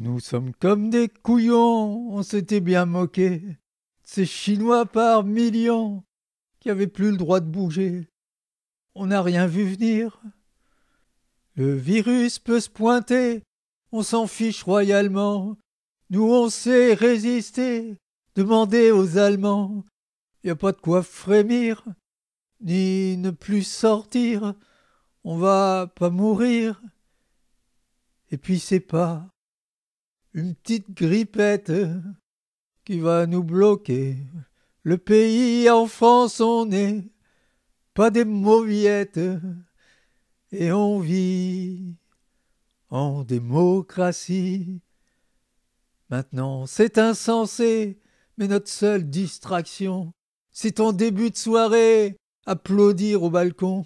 Nous sommes comme des couillons, on s'était bien moqué. Ces Chinois par millions qui avaient plus le droit de bouger. On n'a rien vu venir. Le virus peut se pointer, on s'en fiche royalement. Nous on sait résister, demander aux Allemands. Y a pas de quoi frémir, ni ne plus sortir. On va pas mourir. Et puis c'est pas une petite grippette qui va nous bloquer. Le pays en France on est pas des mauviettes et on vit en démocratie. Maintenant c'est insensé, mais notre seule distraction, c'est en début de soirée applaudir au balcon.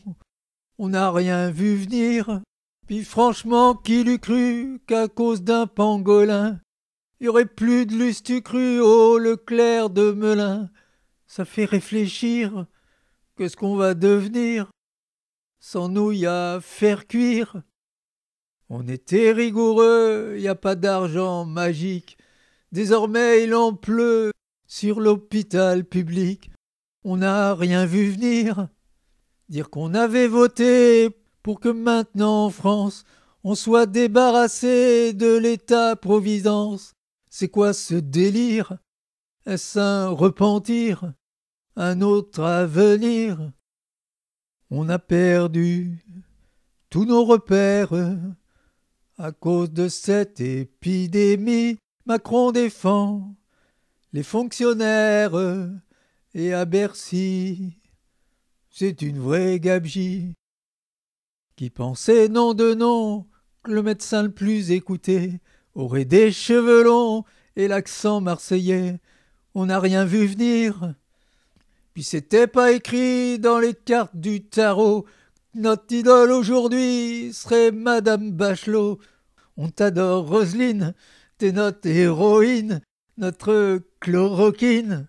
On n'a rien vu venir, puis franchement, qui l'eût cru qu'à cause d'un pangolin, y aurait plus de lustu cru au Leclerc de Melun? Ça fait réfléchir que ce qu'on va devenir sans nouilles à faire cuire. On était rigoureux, y a pas d'argent magique. Désormais il en pleut sur l'hôpital public. On n'a rien vu venir. Dire qu'on avait voté pour que maintenant en France on soit débarrassé de l'État-providence. C'est quoi ce délire? Est-ce un repentir? Un autre avenir? On a perdu tous nos repères à cause de cette épidémie. Macron défend les fonctionnaires et à Bercy c'est une vraie gabegie qui pensait nom de nom que le médecin le plus écouté aurait des cheveux longs et l'accent marseillais. On n'a rien vu venir. Puis c'était pas écrit dans les cartes du tarot. Notre idole aujourd'hui serait Madame Bachelot. On t'adore, Roselyne, t'es notre héroïne, notre chloroquine.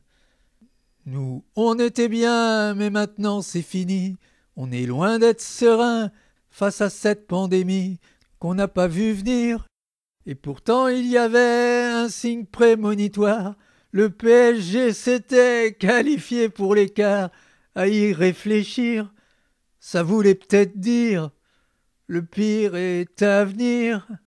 Nous, on était bien, mais maintenant c'est fini. On est loin d'être serein face à cette pandémie qu'on n'a pas vu venir. Et pourtant il y avait un signe prémonitoire. Le PSG s'était qualifié pour l'écart. À y réfléchir, ça voulait peut-être dire le pire est à venir.